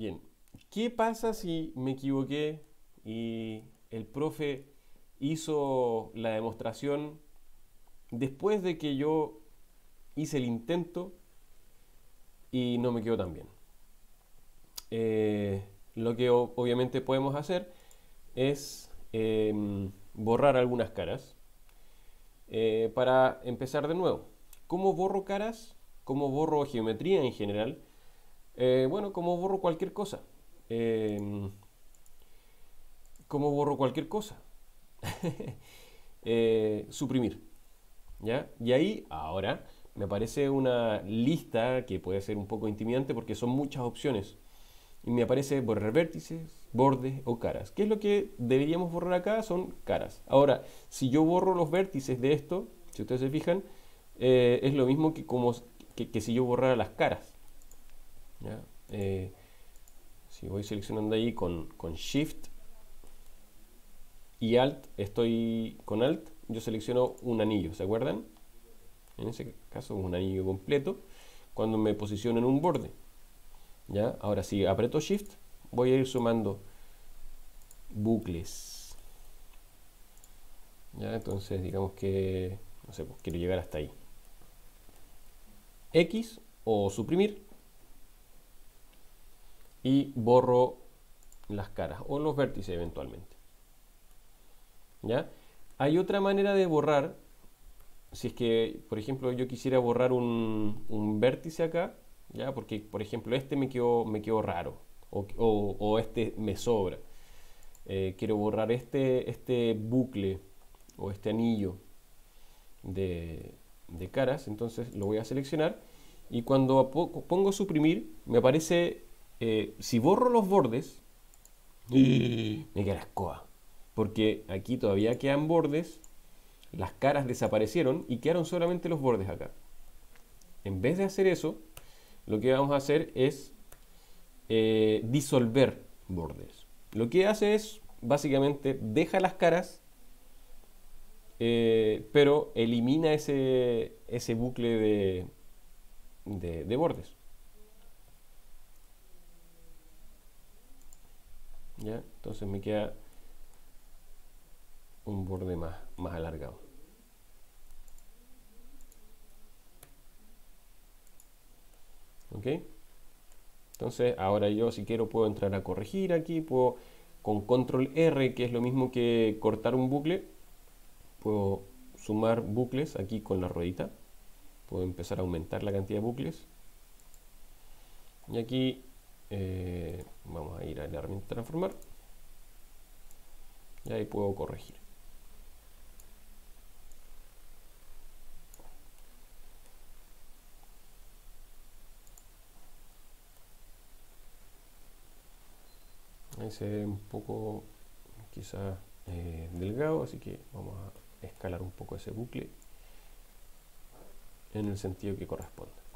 Bien, ¿qué pasa si me equivoqué y el profe hizo la demostración después de que yo hice el intento y no me quedó tan bien? Eh, lo que obviamente podemos hacer es em, borrar algunas caras eh, para empezar de nuevo. ¿Cómo borro caras? ¿Cómo borro geometría en general? Eh, bueno, como borro cualquier cosa. Em, ¿Cómo borro cualquier cosa? Eh, suprimir. ¿Ya? Y ahí, ahora, me aparece una lista que puede ser un poco intimidante porque son muchas opciones. Y me aparece borrar vértices, bordes o caras. ¿Qué es lo que deberíamos borrar acá? Son caras. Ahora, si yo borro los vértices de esto, si ustedes se fijan, eh, es lo mismo que, como, que si yo borrara las caras. Eh, si voy seleccionando ahí con, Shift y Alt, estoy con Alt, yo selecciono un anillo, ¿se acuerdan? En ese caso un anillo completo, cuando me posiciono en un borde. ¿Ya? Ahora si aprieto Shift, voy a ir sumando bucles. ¿Ya? Entonces digamos que, no sé, pues quiero llegar hasta ahí. X o suprimir y borro las caras o los vértices eventualmente. ¿Ya? Hay otra manera de borrar, si es que, por ejemplo, yo quisiera borrar un, vértice acá, ¿ya? Porque, por ejemplo, este me quedó, me quedó raro o, este me sobra. Eh, quiero borrar este, este bucle o este anillo de, de caras, entonces lo voy a seleccionar y cuando pongo suprimir me aparece eh, si borro los bordes, me queda la escoba. Porque aquí todavía quedan bordes, las caras desaparecieron y quedaron solamente los bordes acá. En vez de hacer eso, lo que vamos a hacer es eh, disolver bordes. Lo que hace es, básicamente, deja las caras, eh, pero elimina ese, ese bucle de bordes. ¿Ya? Entonces me queda un borde más, más alargado. ¿Ok? Entonces ahora yo si quiero puedo entrar a corregir aquí, puedo con control R, que es lo mismo que cortar un bucle, puedo sumar bucles aquí con la ruedita. Puedo empezar a aumentar la cantidad de bucles. Y aquí eh, vamos a ir a la herramienta transformar. Y ahí puedo corregir. Ahí se ve un poco quizá eh, delgado así que vamos a escalar un poco ese bucle en el sentido que corresponde